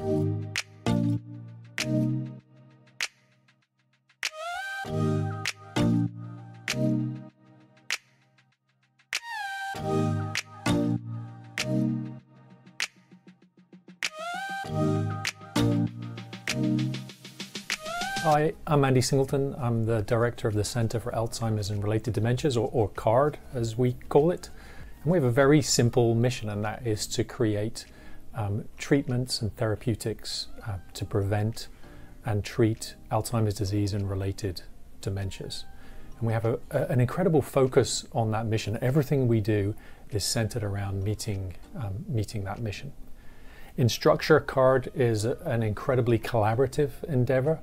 Hi, I'm Andy Singleton. I'm the director of the Centre for Alzheimer's and Related Dementias, or, or CARD as we call it. And we have a very simple mission, and that is to create um, treatments and therapeutics uh, to prevent and treat Alzheimer's disease and related dementias. And we have a, a, an incredible focus on that mission. Everything we do is centered around meeting, um, meeting that mission. In structure, CARD is a, an incredibly collaborative endeavor.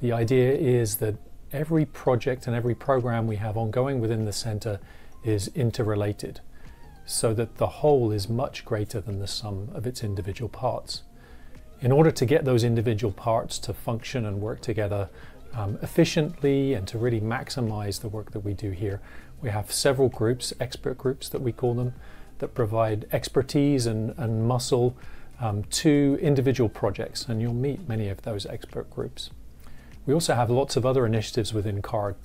The idea is that every project and every program we have ongoing within the center is interrelated so that the whole is much greater than the sum of its individual parts. In order to get those individual parts to function and work together um, efficiently and to really maximize the work that we do here, we have several groups, expert groups that we call them, that provide expertise and, and muscle um, to individual projects, and you'll meet many of those expert groups. We also have lots of other initiatives within CARD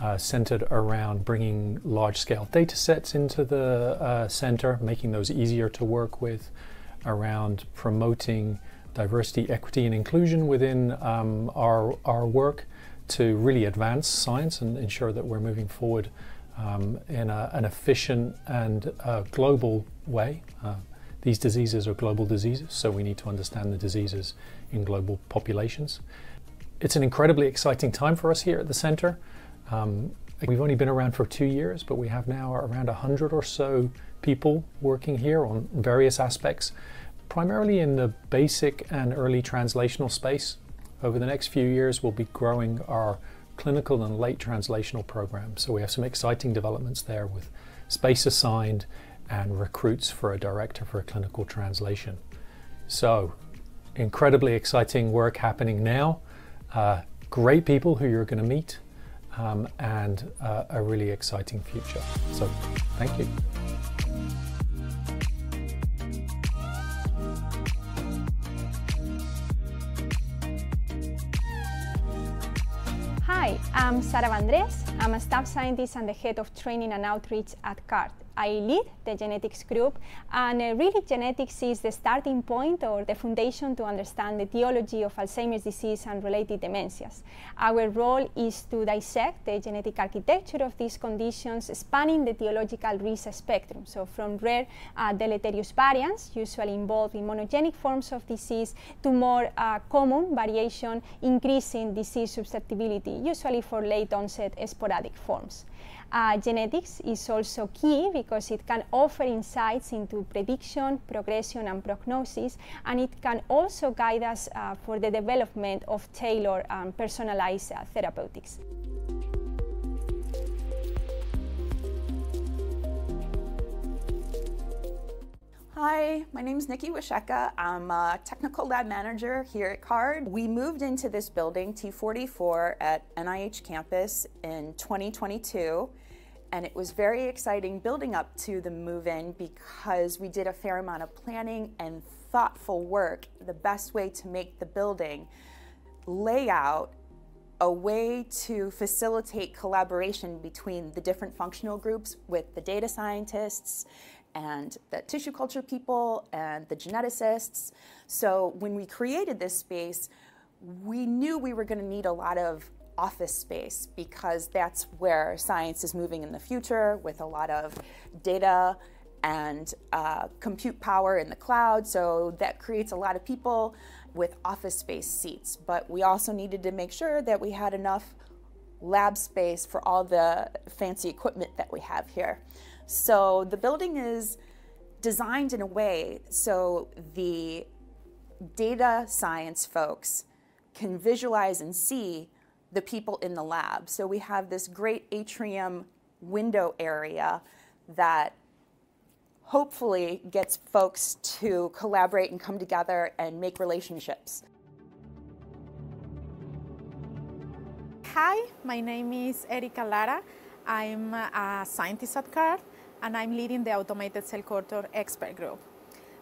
uh, centered around bringing large scale data sets into the uh, center, making those easier to work with, around promoting diversity, equity, and inclusion within um, our, our work to really advance science and ensure that we're moving forward um, in a, an efficient and uh, global way. Uh, these diseases are global diseases, so we need to understand the diseases in global populations. It's an incredibly exciting time for us here at the center. Um, we've only been around for two years, but we have now around 100 or so people working here on various aspects, primarily in the basic and early translational space. Over the next few years, we'll be growing our clinical and late translational program. So we have some exciting developments there with space assigned and recruits for a director for a clinical translation. So incredibly exciting work happening now uh, great people who you're going to meet, um, and uh, a really exciting future. So, thank you. Hi, I'm Sara Bandres. I'm a staff scientist and the head of training and outreach at CARD. I lead the genetics group, and uh, really genetics is the starting point or the foundation to understand the etiology of Alzheimer's disease and related dementias. Our role is to dissect the genetic architecture of these conditions, spanning the etiological risk spectrum, so from rare uh, deleterious variants, usually involved in monogenic forms of disease, to more uh, common variation, increasing disease susceptibility, usually for late onset sporadic forms. Uh, genetics is also key because it can offer insights into prediction, progression, and prognosis, and it can also guide us uh, for the development of tailored and personalized uh, therapeutics. Hi, my name is Nikki Washeka. I'm a technical lab manager here at CARD. We moved into this building, T44, at NIH campus in 2022. And it was very exciting building up to the move in because we did a fair amount of planning and thoughtful work, the best way to make the building layout a way to facilitate collaboration between the different functional groups with the data scientists and the tissue culture people and the geneticists. So when we created this space, we knew we were going to need a lot of office space because that's where science is moving in the future with a lot of data and uh, compute power in the cloud. So that creates a lot of people with office space seats. But we also needed to make sure that we had enough lab space for all the fancy equipment that we have here. So the building is designed in a way so the data science folks can visualize and see the people in the lab. So we have this great atrium window area that hopefully gets folks to collaborate and come together and make relationships. Hi, my name is Erika Lara. I'm a scientist at CARD and I'm leading the automated cell culture expert group.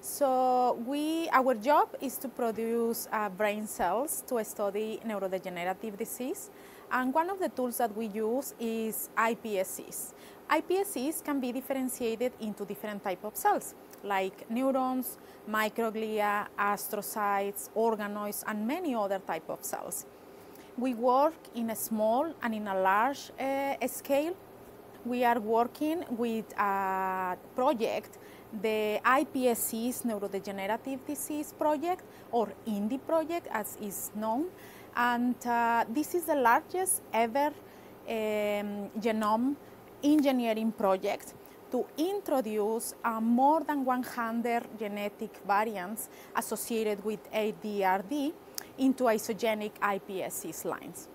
So we, our job is to produce uh, brain cells to study neurodegenerative disease. And one of the tools that we use is iPSCs. iPSCs can be differentiated into different type of cells, like neurons, microglia, astrocytes, organoids, and many other type of cells. We work in a small and in a large uh, scale. We are working with a project, the iPSC's Neurodegenerative Disease Project, or INDI project as is known. And uh, this is the largest ever um, genome engineering project to introduce uh, more than 100 genetic variants associated with ADRD into isogenic iPSCs lines,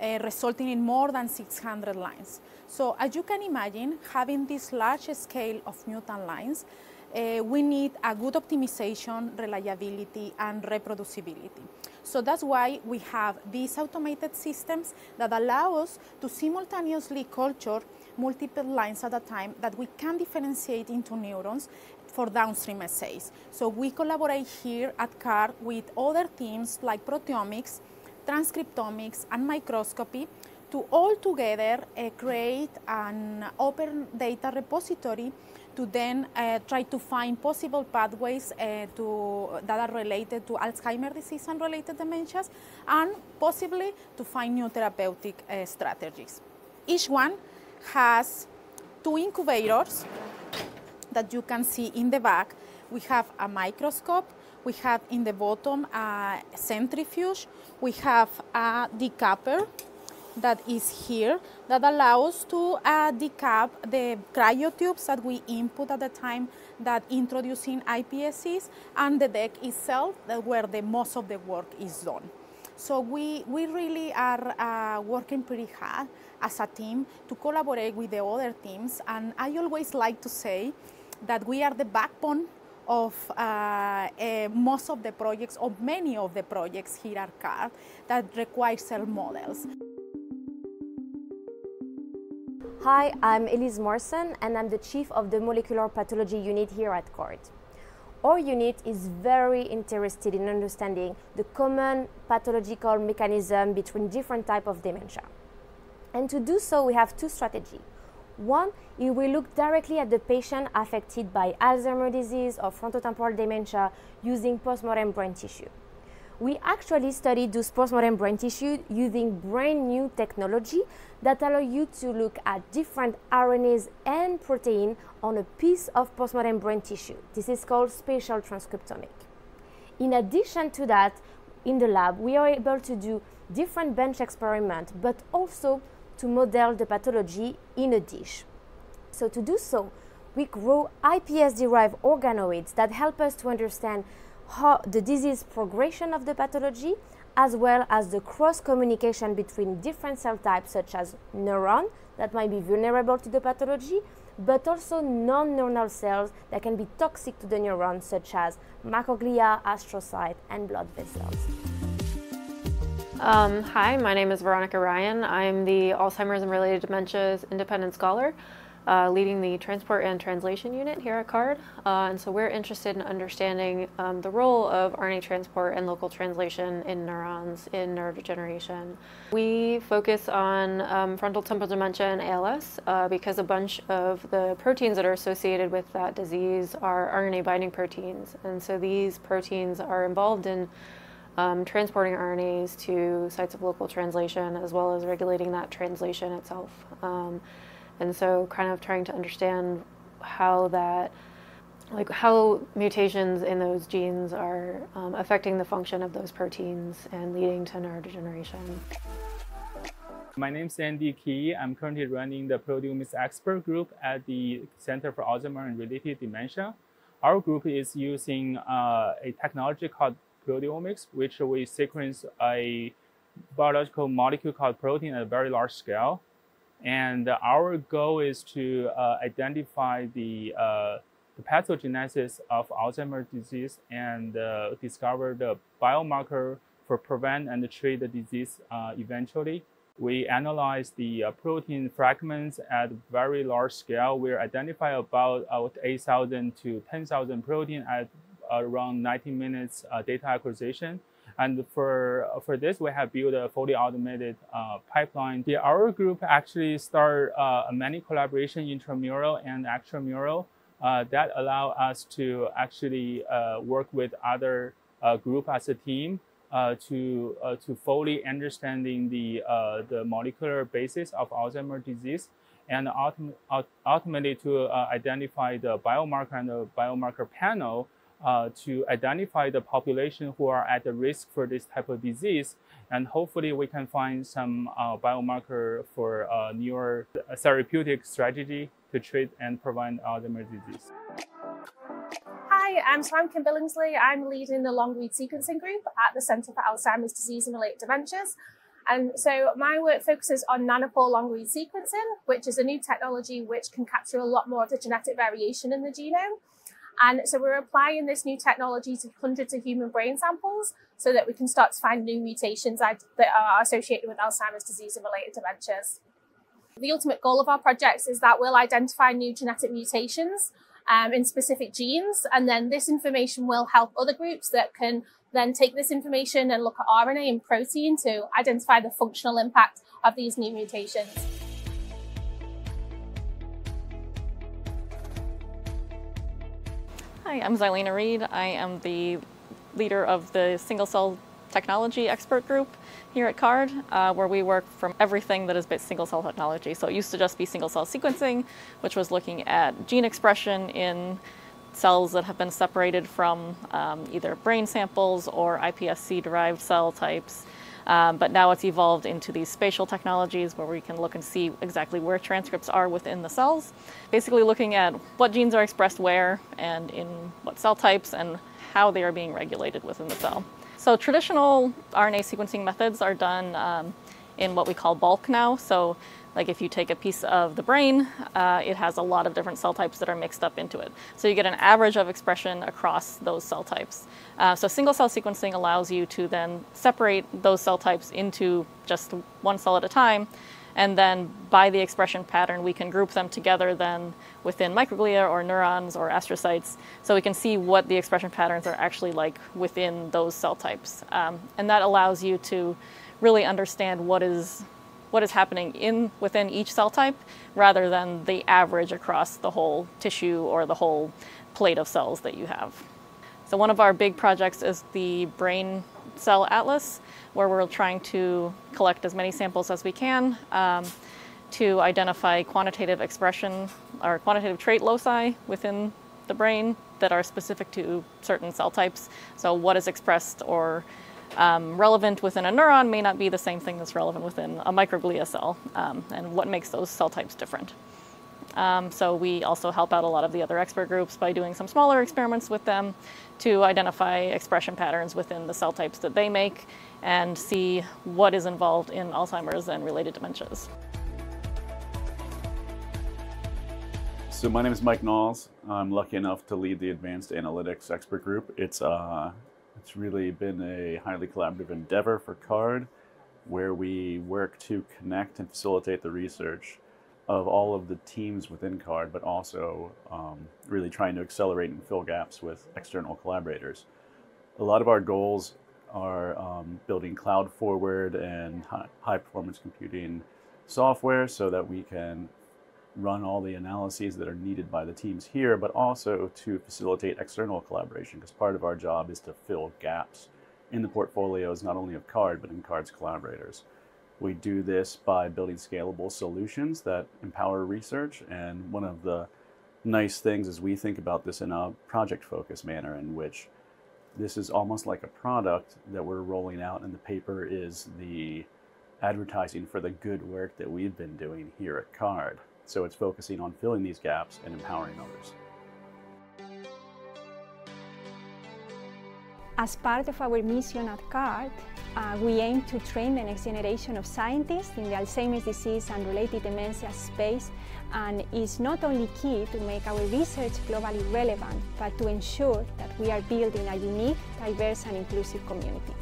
uh, resulting in more than 600 lines. So as you can imagine, having this large scale of mutant lines, uh, we need a good optimization, reliability, and reproducibility. So that's why we have these automated systems that allow us to simultaneously culture multiple lines at a time that we can differentiate into neurons for downstream assays. So we collaborate here at CAR with other teams like proteomics, transcriptomics, and microscopy to all together uh, create an open data repository to then uh, try to find possible pathways uh, to, that are related to Alzheimer's disease and related dementias, and possibly to find new therapeutic strategies. Each one has two incubators that you can see in the back. We have a microscope, we have in the bottom a centrifuge, we have a decapper that is here that allows to uh, decap the cryotubes that we input at the time that introducing iPSCs and the deck itself where the most of the work is done. So we, we really are uh, working pretty hard as a team to collaborate with the other teams. And I always like to say that we are the backbone of uh, uh, most of the projects, or many of the projects here at CARD that require cell models. Hi, I'm Elise Marsan and I'm the Chief of the Molecular Pathology Unit here at CARD. Our unit is very interested in understanding the common pathological mechanism between different types of dementia. And to do so, we have two strategies. One, is we look directly at the patient affected by Alzheimer's disease or frontotemporal dementia using postmortem brain tissue. We actually studied those postmortem brain tissue using brand new technology that allow you to look at different RNAs and protein on a piece of postmortem brain tissue. This is called spatial transcriptomic. In addition to that, in the lab, we are able to do different bench experiments, but also to model the pathology in a dish. So to do so, we grow iPS-derived organoids that help us to understand how the disease progression of the pathology as well as the cross communication between different cell types such as neuron that might be vulnerable to the pathology but also non-neuronal cells that can be toxic to the neuron such as microglia, astrocyte and blood vessels. Um, hi, my name is Veronica Ryan. I'm the Alzheimer's and Related Dementias Independent Scholar, uh, leading the Transport and Translation Unit here at CARD. Uh, and so we're interested in understanding um, the role of RNA transport and local translation in neurons in neurodegeneration. We focus on um, frontal temporal dementia and ALS uh, because a bunch of the proteins that are associated with that disease are RNA binding proteins. And so these proteins are involved in um, transporting RNAs to sites of local translation as well as regulating that translation itself. Um, and so kind of trying to understand how that, like how mutations in those genes are um, affecting the function of those proteins and leading to neurodegeneration. My name is Andy Key. I'm currently running the proteomics expert group at the Center for Alzheimer's and Related Dementia. Our group is using uh, a technology called proteomics, which we sequence a biological molecule called protein at a very large scale. And our goal is to uh, identify the, uh, the, pathogenesis of Alzheimer's disease and uh, discover the biomarker for prevent and treat the disease uh, eventually. We analyze the uh, protein fragments at very large scale. We identify about, about 8,000 to 10,000 protein at around 90 minutes data acquisition. And for, for this, we have built a fully automated uh, pipeline. The, our group actually start uh, many collaboration intramural and extramural uh, that allow us to actually work with other group as a team uh, to uh, to fully understanding the uh, the molecular basis of Alzheimer's disease, and ultimately to identify the biomarker and the biomarker panel uh, to identify the population who are at the risk for this type of disease. And hopefully we can find some uh, biomarker for a newer therapeutic strategy to treat and prevent Alzheimer's disease. Hi, I'm Kim Billingsley. I'm leading the long read sequencing group at the Centre for Alzheimer's Disease and Related Dementias. And so my work focuses on nanopore long read sequencing, which is a new technology which can capture a lot more of the genetic variation in the genome. And so we're applying this new technology to hundreds of human brain samples so that we can start to find new mutations that are associated with Alzheimer's disease and related dementias. The ultimate goal of our projects is that we'll identify new genetic mutations um, in specific genes, and then this information will help other groups that can then take this information and look at RNA and protein to identify the functional impact of these new mutations. Hi, I'm Xylena Reed. I am the leader of the single cell technology expert group here at CARD, uh, where we work from everything that is single cell technology. So it used to just be single cell sequencing, which was looking at gene expression in cells that have been separated from um, either brain samples or iPSC derived cell types. Um, but now it's evolved into these spatial technologies where we can look and see exactly where transcripts are within the cells. Basically looking at what genes are expressed where and in what cell types and how they are being regulated within the cell. So traditional RNA sequencing methods are done um, in what we call bulk now. So like if you take a piece of the brain, uh, it has a lot of different cell types that are mixed up into it. So you get an average of expression across those cell types. Uh, so single cell sequencing allows you to then separate those cell types into just one cell at a time. And then by the expression pattern, we can group them together then within microglia or neurons or astrocytes. So we can see what the expression patterns are actually like within those cell types. Um, and that allows you to really understand what is what is happening in within each cell type rather than the average across the whole tissue or the whole plate of cells that you have. So one of our big projects is the brain cell atlas, where we're trying to collect as many samples as we can um, to identify quantitative expression or quantitative trait loci within the brain that are specific to certain cell types. So what is expressed or um, relevant within a neuron may not be the same thing that's relevant within a microglia cell, um, and what makes those cell types different. Um, so we also help out a lot of the other expert groups by doing some smaller experiments with them to identify expression patterns within the cell types that they make and see what is involved in Alzheimer's and related dementias. So my name is Mike Nalls. I'm lucky enough to lead the Advanced Analytics Expert Group. It's uh, it's really been a highly collaborative endeavor for CARD where we work to connect and facilitate the research of all of the teams within CARD, but also um, really trying to accelerate and fill gaps with external collaborators. A lot of our goals are um, building cloud forward and high performance computing software so that we can run all the analyses that are needed by the teams here, but also to facilitate external collaboration because part of our job is to fill gaps in the portfolios, not only of CARD, but in CARD's collaborators. We do this by building scalable solutions that empower research. And one of the nice things is we think about this in a project focused manner in which this is almost like a product that we're rolling out and the paper is the advertising for the good work that we've been doing here at CARD. So it's focusing on filling these gaps and empowering others. As part of our mission at CARD, uh, we aim to train the next generation of scientists in the Alzheimer's disease and related dementia space and is not only key to make our research globally relevant, but to ensure that we are building a unique, diverse and inclusive community.